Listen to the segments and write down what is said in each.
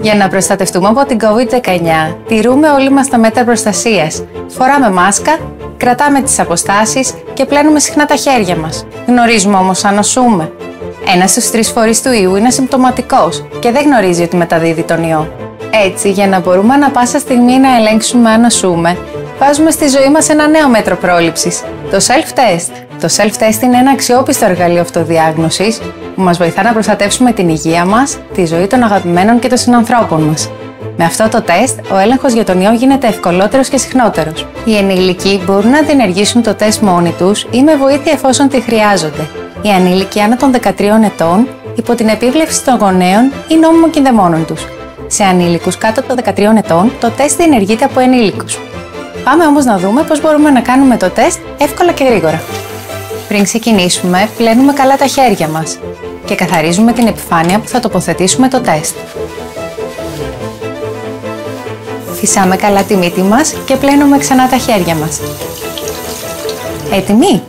Για να προστατευτούμε από την COVID-19, τηρούμε όλοι μας τα μέτρα προστασίας. Φοράμε μάσκα, κρατάμε τις αποστάσεις και πλένουμε συχνά τα χέρια μας. Γνωρίζουμε όμως αν νοσούμε. Ένας στους τρεις φορείς του ιού είναι συμπτωματικός και δεν γνωρίζει ότι μεταδίδει τον ιό. Έτσι, για να μπορούμε ανα πάσα στιγμή να ελέγξουμε αν νοσούμε, βάζουμε στη ζωή μας ένα νέο μέτρο πρόληψης, το self-test. Το self-test είναι ένα αξιόπιστο εργαλείο αυτοδιάγνωσης που μας βοηθά να προστατεύσουμε την υγεία μας, τη ζωή των αγαπημένων και των συνανθρώπων μας. Με αυτό το τεστ, ο έλεγχος για τον ιό γίνεται ευκολότερος και συχνότερος. Οι ενήλικοι μπορούν να διενεργήσουν το τεστ μόνοι τους ή με βοήθεια εφόσον τη χρειάζονται. Οι ανήλικοι άνω των 13 ετών, υπό την επίβλεψη των γονέων ή νόμιμων κινδεμόνων τους. Σε ανήλικους κάτω των 13 ετών, το τεστ διενεργείται από ενήλικους. Πάμε όμως να δούμε πώς μπορούμε να κάνουμε το τεστ εύκολα και γρήγορα. Πριν ξεκινήσουμε, πλένουμε καλά τα χέρια μας και καθαρίζουμε την επιφάνεια που θα τοποθετήσουμε το τεστ. Φυσάμε καλά τη μύτη μας και πλένουμε ξανά τα χέρια μας. Έτοιμοι!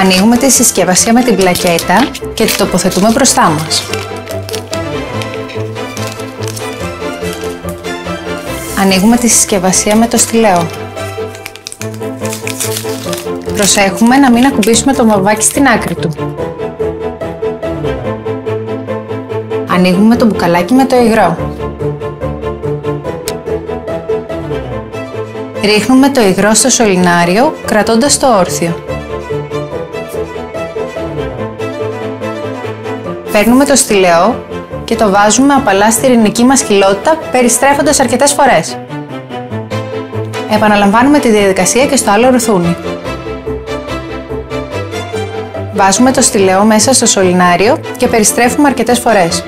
Ανοίγουμε τη συσκευασία με την πλακέτα και τη τοποθετούμε μπροστά μας. Ανοίγουμε τη συσκευασία με το στυλαίο. Προσέχουμε να μην ακουμπήσουμε το μαβάκι στην άκρη του. Ανοίγουμε το μπουκαλάκι με το υγρό. Ρίχνουμε το υγρό στο σωληνάριο κρατώντας το όρθιο. Παίρνουμε το στυλαιό και το βάζουμε απαλά στη ρινική μας κοιλότητα, περιστρέφοντας αρκετές φορές. Επαναλαμβάνουμε τη διαδικασία και στο άλλο ρουθούνι. Βάζουμε το στυλαιό μέσα στο σωληνάριο και περιστρέφουμε αρκετές φορές.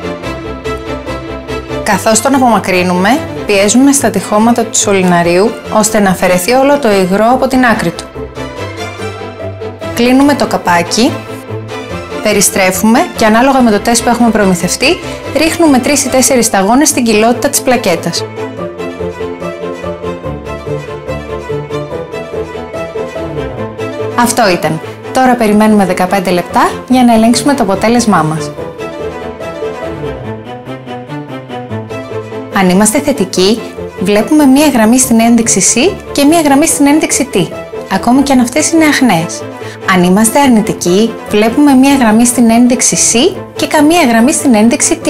Καθώς τον απομακρύνουμε, πιέζουμε στα τυχώματα του σωληναρίου ώστε να αφαιρεθεί όλο το υγρό από την άκρη του. Κλείνουμε το καπάκι περιστρέφουμε και ανάλογα με το τεστ που έχουμε προμηθευτεί, ρίχνουμε 3 ή 4 σταγόνες στην κοιλότητα της πλακέτας. Αυτό ήταν. Τώρα περιμένουμε 15 λεπτά για να ελέγξουμε το αποτέλεσμά μας. Αν είμαστε θετικοί, βλέπουμε μία γραμμή στην ένδειξη C και μία γραμμή στην ένδειξη T, ακόμη και αν αυτές είναι αχνές. Αν είμαστε αρνητικοί, βλέπουμε μία γραμμή στην ένδειξη C και καμία γραμμή στην ένδειξη T.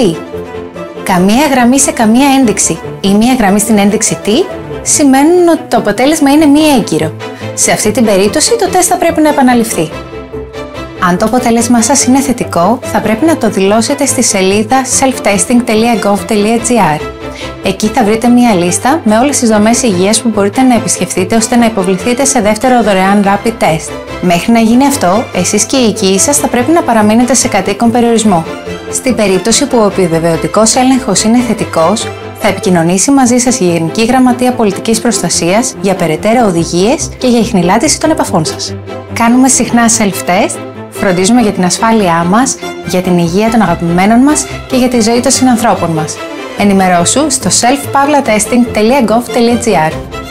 Καμία γραμμή σε καμία ένδειξη ή μία γραμμή στην ένδειξη T σημαίνουν ότι το αποτέλεσμα είναι μη έγκυρο. Σε αυτή την περίπτωση το τεστ θα πρέπει να επαναληφθεί. Αν το αποτέλεσμα σας είναι θετικό, θα πρέπει να το δηλώσετε στη σελίδα selftesting.gov.gr. Εκεί θα βρείτε μία λίστα με όλες τις δομές υγείας που μπορείτε να επισκεφτείτε ώστε να υποβληθείτε σε δεύτερο δωρεάν rapid test. Μέχρι να γίνει αυτό, εσείς και οι οικοί σας θα πρέπει να παραμείνετε σε κατοίκον περιορισμό. Στην περίπτωση που ο επιβεβαιωτικός έλεγχος είναι θετικός, θα επικοινωνήσει μαζί σας η Γενική Γραμματεία Πολιτικής Προστασίας για περαιτέρω οδηγίες και για ιχνηλάτηση των επαφών σας. Κάνουμε συχνά self-test, φροντίζουμε για την ασφάλειά μας, για την υγεία των αγαπημένων μας και για τη ζωή των συνανθρώπων μας. Ενημερώσου στο selfpavlatesting.gov.gr